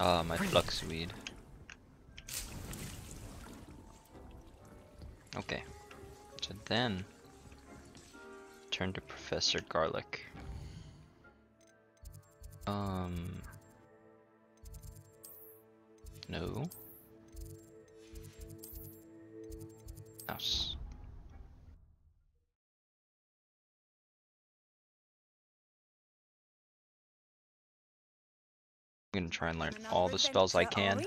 Ah, my fluxweed. Okay. So then turn to Professor Garlick. Um No. Mouse. I'm gonna try and learn all the spells I can.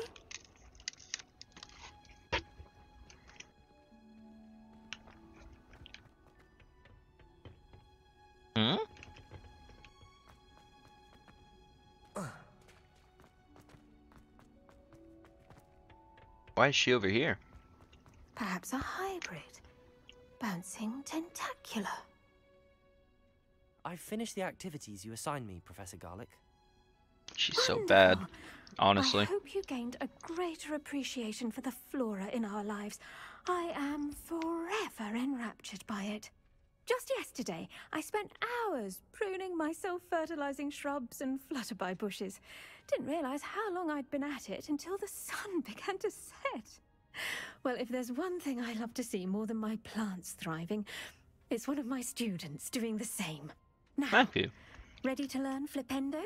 Hmm? Why is she over here? Perhaps a hybrid. Bouncing tentacular. I've finished the activities you assigned me, Professor Garlick. So bad, honestly. I hope you gained a greater appreciation for the flora in our lives. I am forever enraptured by it. Just yesterday, I spent hours pruning my self-fertilizing shrubs and flutterby bushes. Didn't realize how long I'd been at it until the sun began to set. Well, if there's one thing I love to see more than my plants thriving, it's one of my students doing the same. Now, Thank you. Ready to learn flipendo?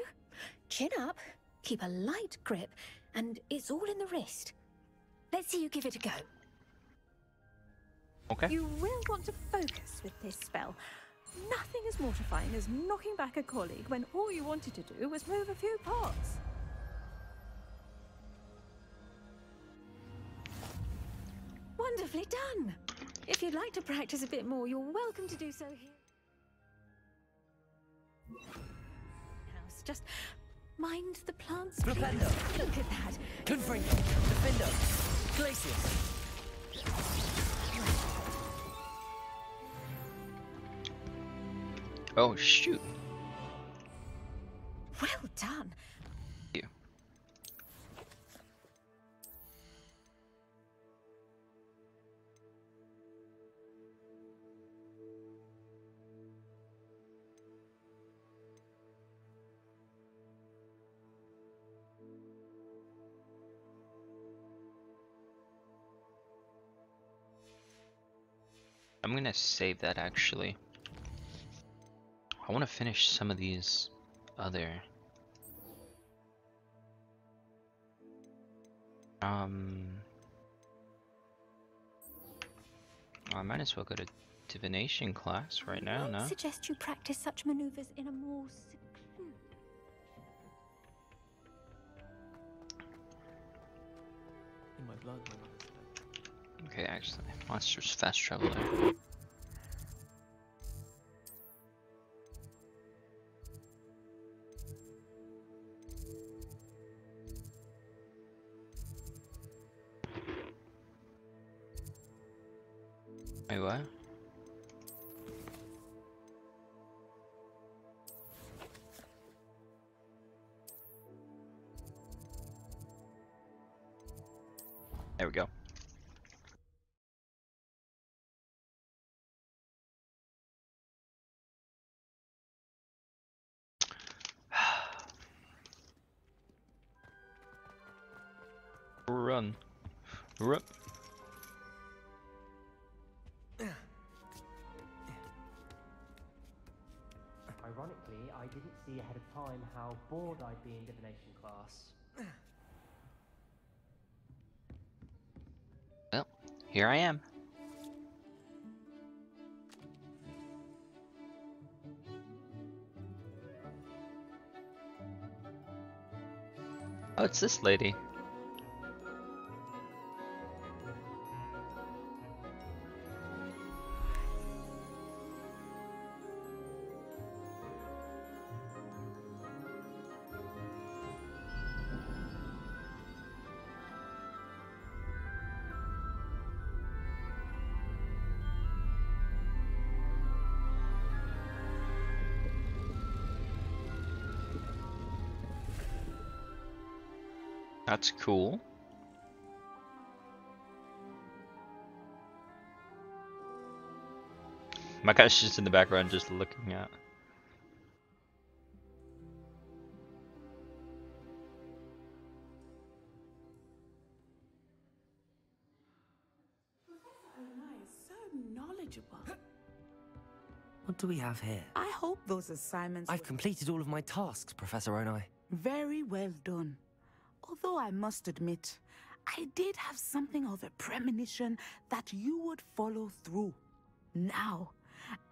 Chin up, keep a light grip, and it's all in the wrist. Let's see you give it a go. Okay. You will want to focus with this spell. Nothing as mortifying as knocking back a colleague when all you wanted to do was move a few pots. Wonderfully done. If you'd like to practice a bit more, you're welcome to do so here. Just mind the plants. please. Flipendo. Look at that. Confringo, Defendo, Glacius. Oh shoot. Well done. I'm gonna save that actually. I want to finish some of these other um I might as well go to divination class right now, I no? suggest you practice such maneuvers in a more secluded. In my blood, my mother said. Okay, actually, monsters fast. Wait, what? There we go. Bored I'd be in divination class. Well, here I am. Oh, it's this lady. That's cool. My guy's just in the background just looking at. What do we have here? I hope those assignments... I've completed all of my tasks, Professor Onai. Very well done. Although I must admit, I did have something of a premonition that you would follow through. Now,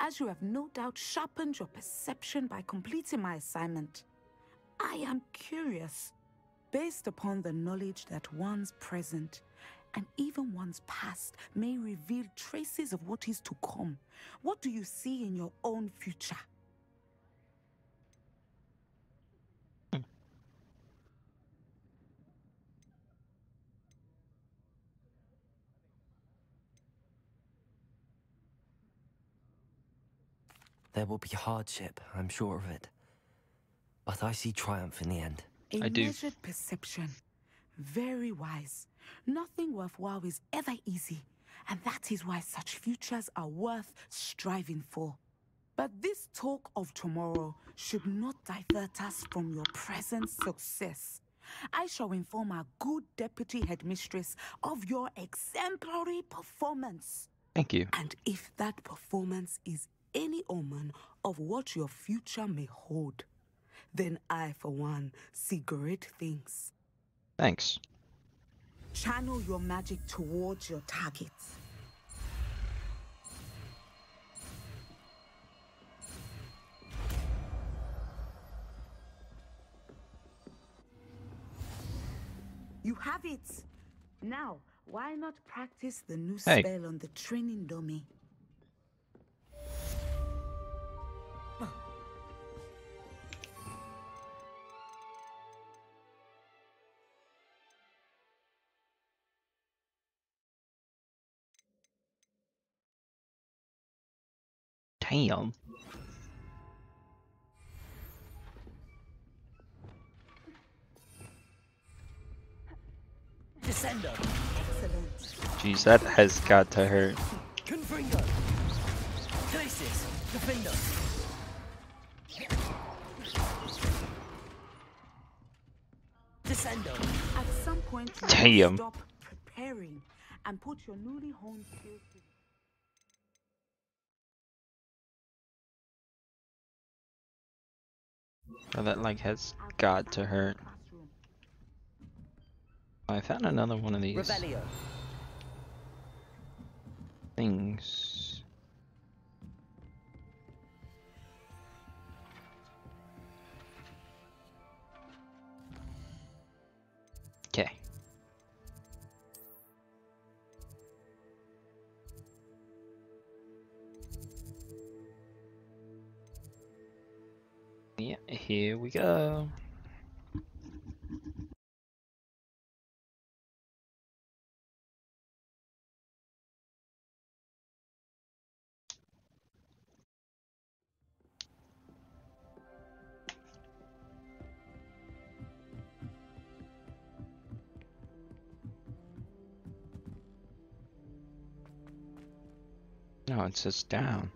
as you have no doubt sharpened your perception by completing my assignment, I am curious, based upon the knowledge that one's present and even one's past may reveal traces of what is to come. What do you see in your own future? There will be hardship, I'm sure of it. But I see triumph in the end. A I do. measured perception. Very wise. Nothing worthwhile is ever easy, and that is why such futures are worth striving for. But this talk of tomorrow should not divert us from your present success. I shall inform our good deputy headmistress of your exemplary performance. Thank you. And if that performance is any omen of what your future may hold, then I, for one, see great things. Thanks. Channel your magic towards your target. You have it. Now, why not practice the new Hey. spell on the training dummy? Damn. Descendo! Excellent. Jeez, that has got to hurt. Confringo! Glacius! Defendo! Descendo! At some point, you Damn. stop preparing and put your newly honed skills to Bro, that like has got to hurt. I found another one of these Revelio! things. Here we go. No, it says down.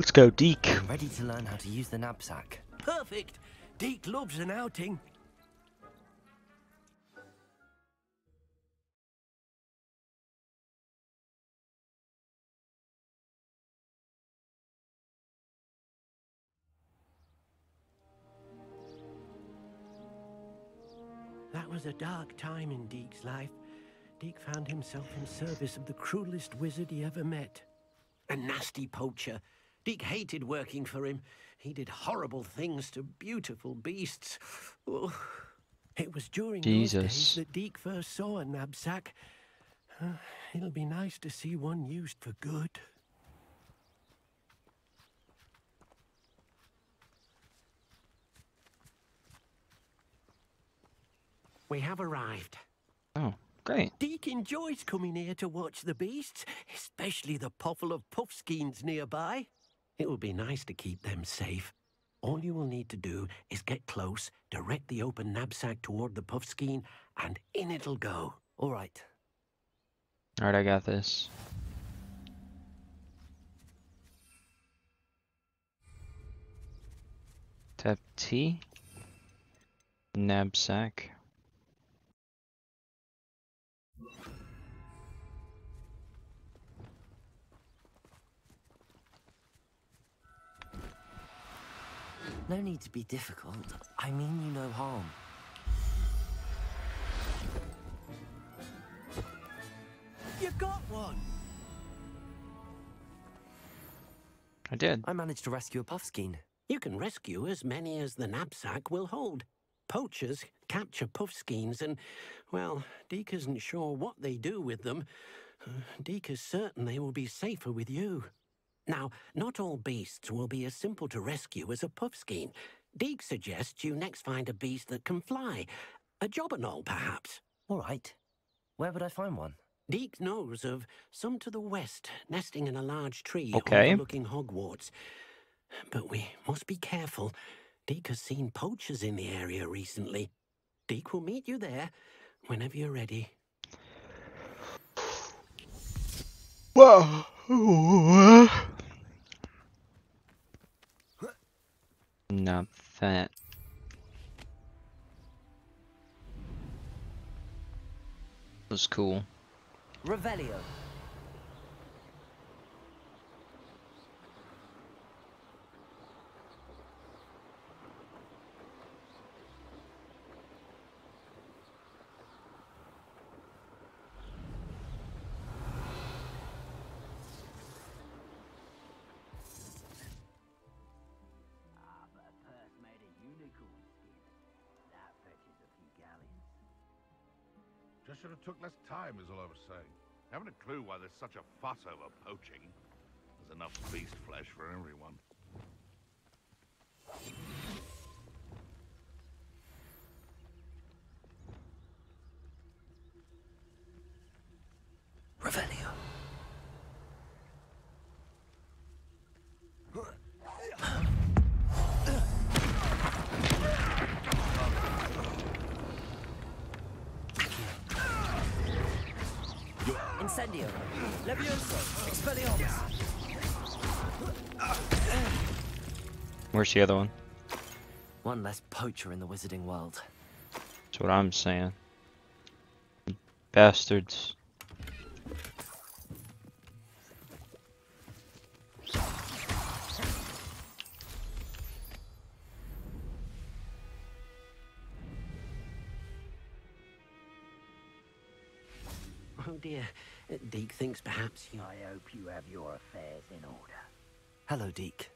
Let's go, Deek. I'm ready to learn how to use the knapsack. Perfect. Deek loves an outing. That was a dark time in Deek's life. Deek found himself in service of the cruelest wizard he ever met. A nasty poacher. Deek hated working for him. He did horrible things to beautiful beasts. Oh. It was during those Jesus. days that Deek first saw a knapsack. Uh, it'll be nice to see one used for good. We have arrived. Oh, Great. Deek enjoys coming here to watch the beasts, especially the poffle of puffskeins nearby. It will be nice to keep them safe. All you will need to do is get close, direct the open knapsack toward the puffskein, and in it'll go. All right. Alright, I got this. Tap T. Knapsack. No need to be difficult. I mean you no harm. You got one! I did. I managed to rescue a puffskein. You can rescue as many as the knapsack will hold. Poachers capture puffskeins and, well, Deek isn't sure what they do with them. Uh, Deek is certain they will be safer with you. Now, not all beasts will be as simple to rescue as a puffskein. Deek suggests you next find a beast that can fly. A jobberknoll, perhaps. All right. Where would I find one? Deek knows of some to the west, nesting in a large tree Okay. overlooking Hogwarts. But we must be careful. Deek has seen poachers in the area recently. Deek will meet you there whenever you're ready. Not that. Was cool. Revelio. Just should have took less time, is all I was saying. Haven't a clue why there's such a fuss over poaching. There's enough beast flesh for everyone. Revelio. Incendio. Levioso. Where's the other one? One less poacher in the wizarding world. That's what I'm saying. Bastards. Oh dear. Deek thinks perhaps you. I hope you have your affairs in order. Hello, Deek.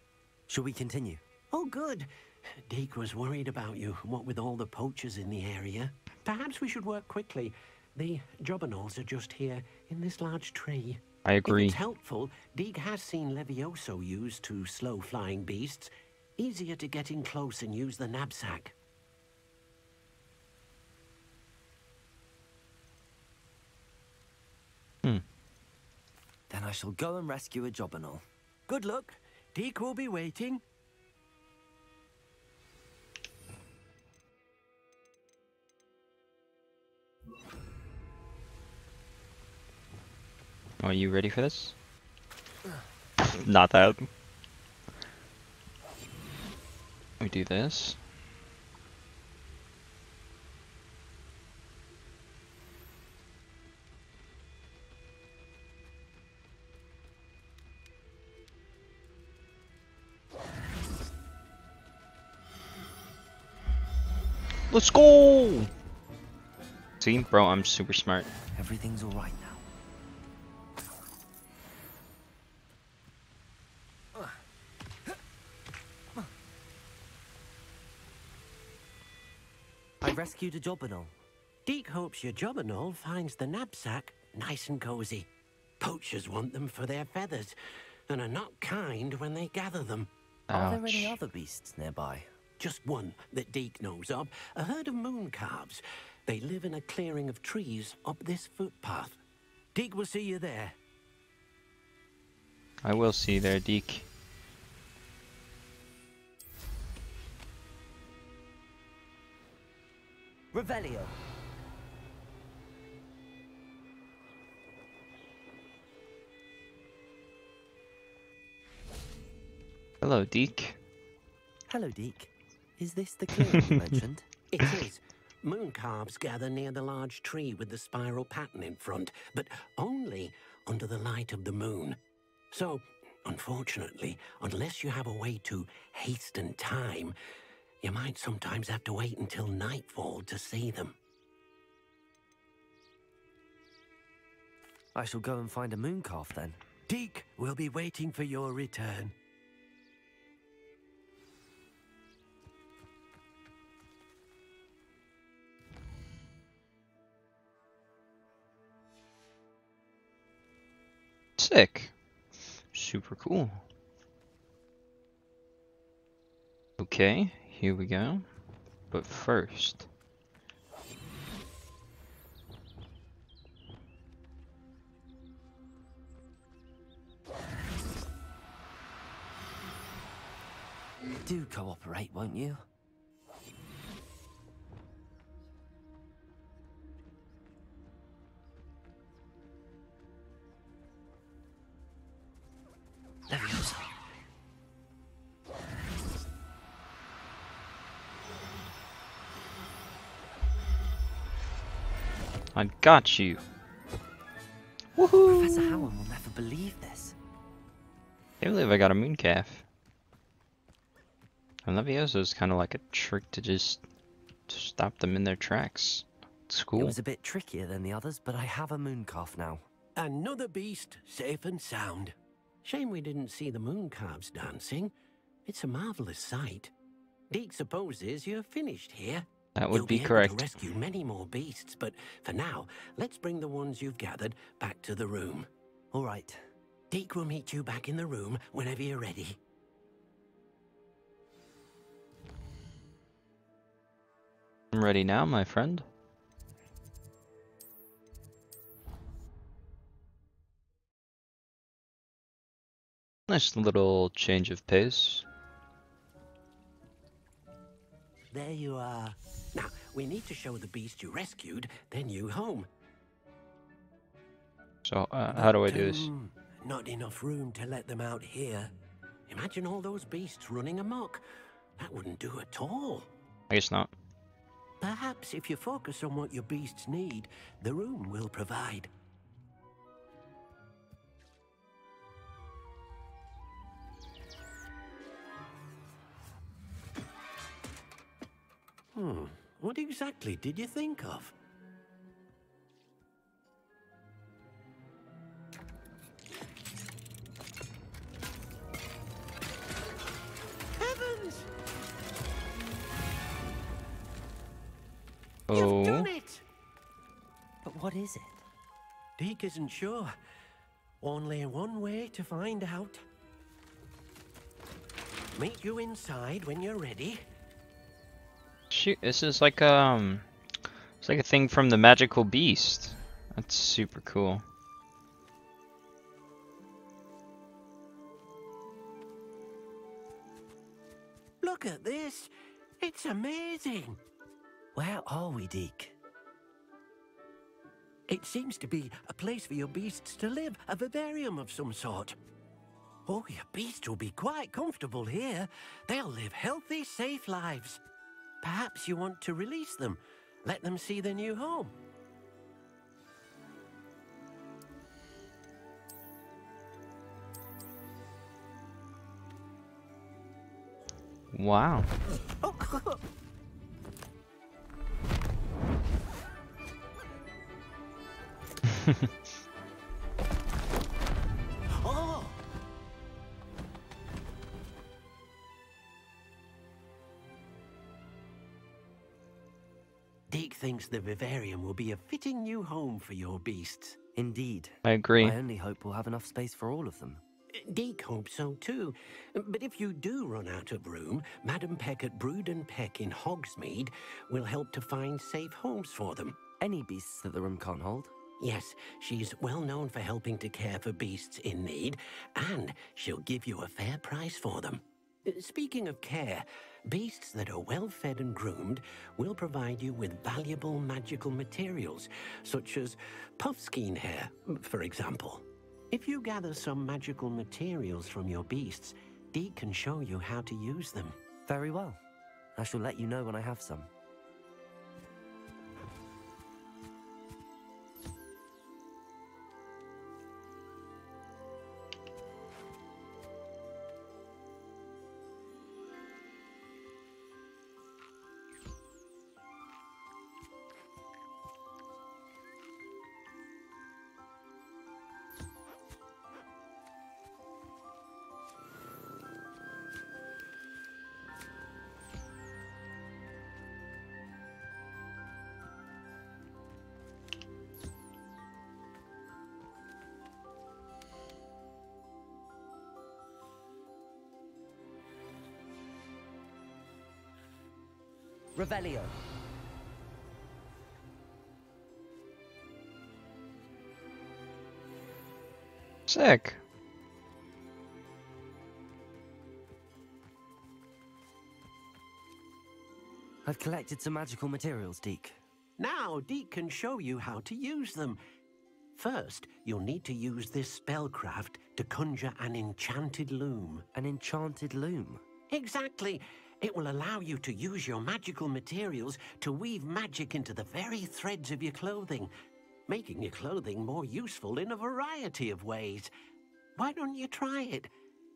Shall we continue? Oh, good. Deek was worried about you, what with all the poachers in the area. Perhaps we should work quickly. The jobberknolls are just here, in this large tree. I If agree. it's helpful, Deek has seen Levioso used to slow flying beasts. Easier to get in close and use the knapsack. Then I shall go and rescue a jobberknoll. Good luck. Deek will be waiting. Are you ready for this? Not that. We do this. Let's go! See, bro, I'm super smart. Everything's all right now. I rescued a jobberknoll. Deek hopes your jobberknoll finds the knapsack nice and cozy. Poachers want them for their feathers, and are not kind when they gather them. Are there any other beasts nearby? Just one that Deek knows of, a herd of moon calves. They live in a clearing of trees up this footpath. Deek will see you there. I will see there, Deek. Revelio. Hello, Deek. Hello, Deek. Is this the clearing you mentioned? It is. Moon calves gather near the large tree with the spiral pattern in front, but only under the light of the moon. So, unfortunately, unless you have a way to hasten time, you might sometimes have to wait until nightfall to see them. I shall go and find a moon calf then. Deek will be waiting for your return. Sick. Super cool. Okay, here we go. But first... Do cooperate, won't you? Leviosa. I got you. Woohoo! Professor Howin will never believe this. Can't believe I got a moon calf. And Leviosa is kind of like a trick to just to stop them in their tracks. It's It was a bit trickier than the others, but I have a moon calf now. Another beast, safe and sound. Shame we didn't see the moon calves dancing. It's a marvelous sight. Deek supposes you're finished here. That would You'll be able correct. To rescue many more beasts, but for now, let's bring the ones you've gathered back to the room. All right. Deek will meet you back in the room whenever you're ready. I'm ready now, my friend. Nice little change of pace. There you are. Now, we need to show the beast you rescued their new home. So, uh, how do I do this? um, Not enough room to let them out here. Imagine all those beasts running amok. That wouldn't do at all. I guess not. Perhaps if you focus on what your beasts need, the room will provide. Hmm, what exactly did you think of? Heavens! You've Oh, done it! But what is it? Deek isn't sure. Only one way to find out. Meet you inside when you're ready. Shoot! This is like um, it's like a thing from the Magical Beast. That's super cool. Look at this. It's amazing. Where are we, Deek? It seems to be a place for your beasts to live, a vivarium of some sort. Oh, your beasts will be quite comfortable here. They'll live healthy, safe lives. Perhaps you want to release them, let them see their new home. Wow. thinks the vivarium will be a fitting new home for your beasts. Indeed. I agree. I only hope we'll have enough space for all of them. Deek hopes so too. But if you do run out of room, Madam Peck at Brood and Peck in Hogsmeade will help to find safe homes for them. Any beasts that the room can't hold? Yes, she's well known for helping to care for beasts in need, and she'll give you a fair price for them. Speaking of care, beasts that are well fed and groomed will provide you with valuable magical materials, such as puffskein hair, for example. If you gather some magical materials from your beasts, Dee can show you how to use them. Very well. I shall let you know when I have some. Revelio. Sick. I've collected some magical materials, Deek. Now, Deek can show you how to use them. First, you'll need to use this spellcraft to conjure an enchanted loom. An enchanted loom? Exactly. It will allow you to use your magical materials to weave magic into the very threads of your clothing, making your clothing more useful in a variety of ways. Why don't you try it?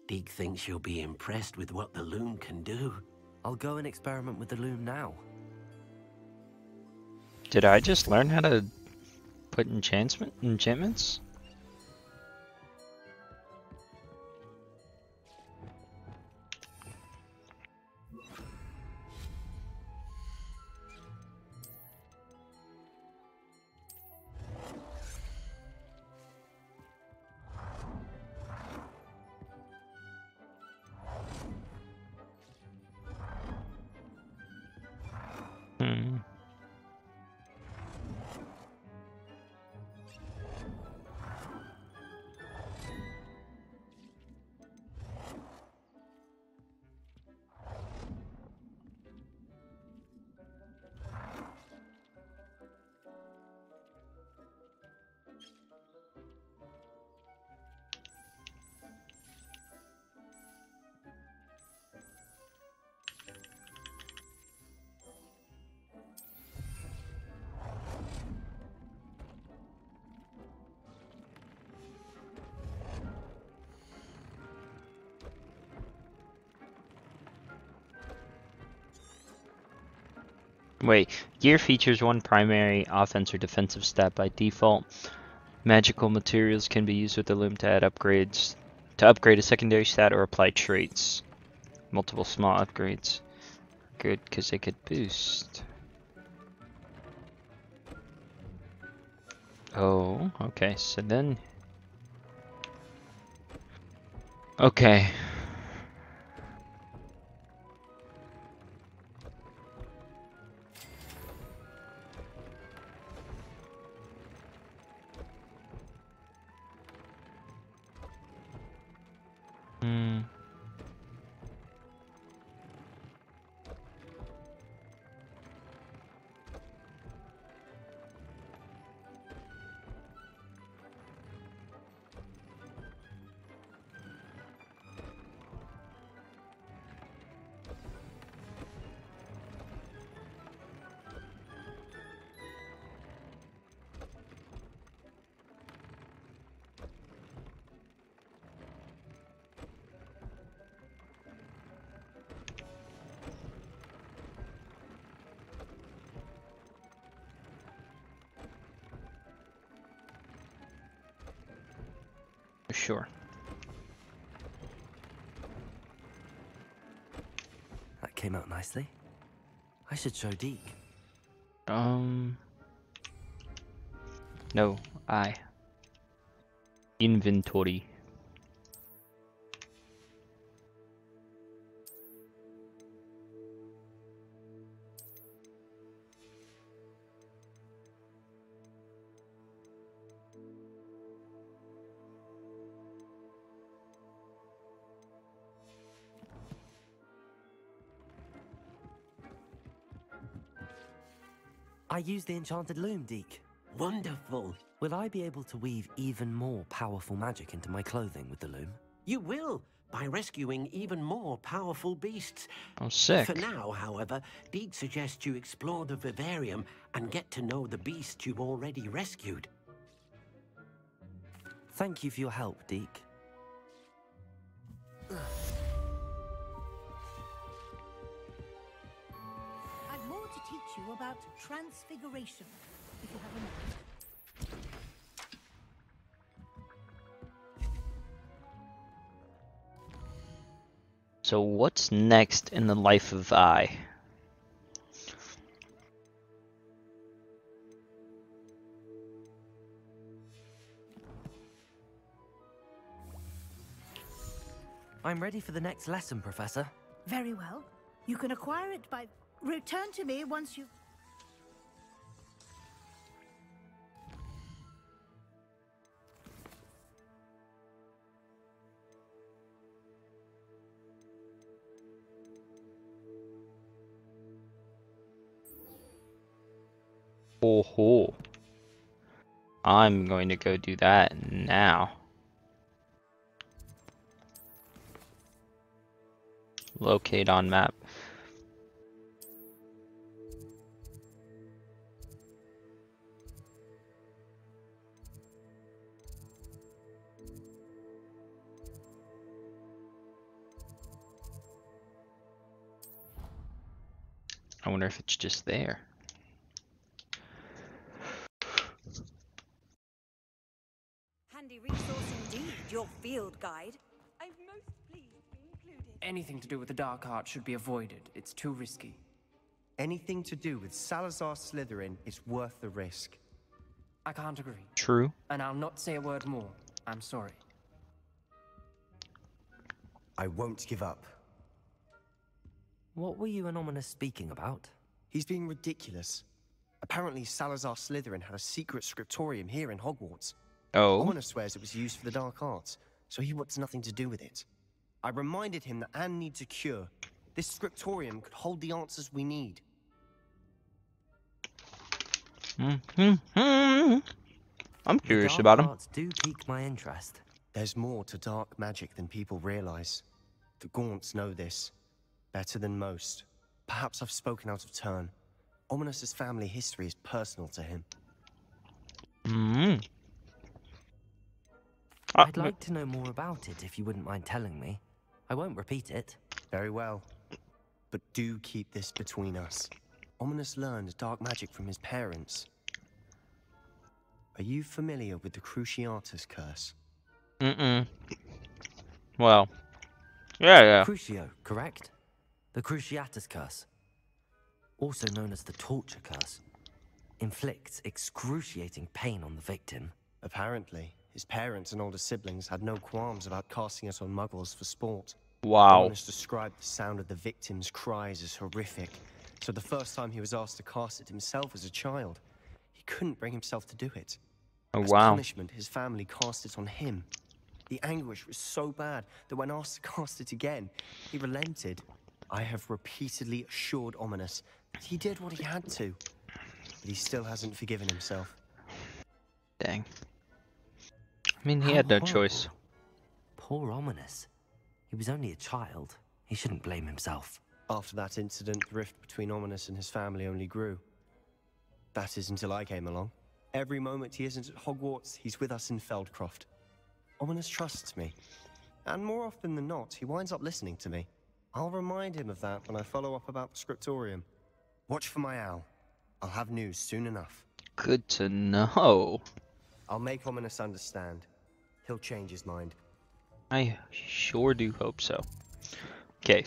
Deek thinks you'll be impressed with what the loom can do. I'll go and experiment with the loom now. Did I just learn how to put enchantment enchantments? Wait, gear features one primary offense or defensive stat by default. Magical materials can be used with the loom to add upgrades, to upgrade a secondary stat or apply traits. Multiple small upgrades. Good, because they could boost. Oh, okay, so then... Okay. Sure. That came out nicely. I should show Deek. Um. No, I. Inventory. I use the enchanted loom, Deek. Wonderful. Will I be able to weave even more powerful magic into my clothing with the loom? You will, by rescuing even more powerful beasts. I'm sick. For now, however, Deek suggests you explore the vivarium and get to know the beasts you've already rescued. Thank you for your help, Deek. Transfiguration, if you have a minute. So what's next in the life of I? I'm ready for the next lesson, Professor. Very well. You can acquire it by... Return to me once you... Oh ho. I'm going to go do that now. Locate on map. I wonder if it's just there. Handy resource indeed, your field guide. I'm most pleased to be included. Anything to do with the dark art should be avoided. It's too risky. Anything to do with Salazar Slytherin is worth the risk. I can't agree. True. And I'll not say a word more. I'm sorry. I won't give up. What were you and Ominis speaking about? He's being ridiculous. Apparently, Salazar Slytherin had a secret scriptorium here in Hogwarts. Oh. Ominis swears it was used for the dark arts, so he wants nothing to do with it. I reminded him that Anne needs a cure. This scriptorium could hold the answers we need. Mm-hmm. I'm The curious dark about him. arts do pique my interest. There's more to dark magic than people realize. The Gaunts know this better than most. Perhaps I've spoken out of turn. Ominis's family history is personal to him. Hmm. Uh, I'd like to know more about it if you wouldn't mind telling me. I won't repeat it. Very well. But do keep this between us. Ominis learned dark magic from his parents. Are you familiar with the Cruciatus curse? Mm-mm. Well. Yeah, yeah. Crucio, correct? The Cruciatus curse. Also known as the torture curse. Inflicts excruciating pain on the victim. Apparently, his parents and older siblings had no qualms about casting it on muggles for sport. Wow. Ominis described the sound of the victim's cries as horrific, so the first time he was asked to cast it himself as a child, he couldn't bring himself to do it. Oh, As wow. punishment, his family cast it on him. The anguish was so bad that when asked to cast it again, he relented. I have repeatedly assured Ominis that he did what he had to, but he still hasn't forgiven himself. Dang. I mean, he How had no horrible. choice. Poor Ominis. He was only a child. He shouldn't blame himself. After that incident, the rift between Ominis and his family only grew. That is until I came along. Every moment he isn't at Hogwarts, he's with us in Feldcroft. Ominis trusts me. And more often than not, he winds up listening to me. I'll remind him of that when I follow up about the scriptorium. Watch for my owl. I'll have news soon enough. Good to know. I'll make Ominis understand. He'll change his mind. I sure do hope so. Okay,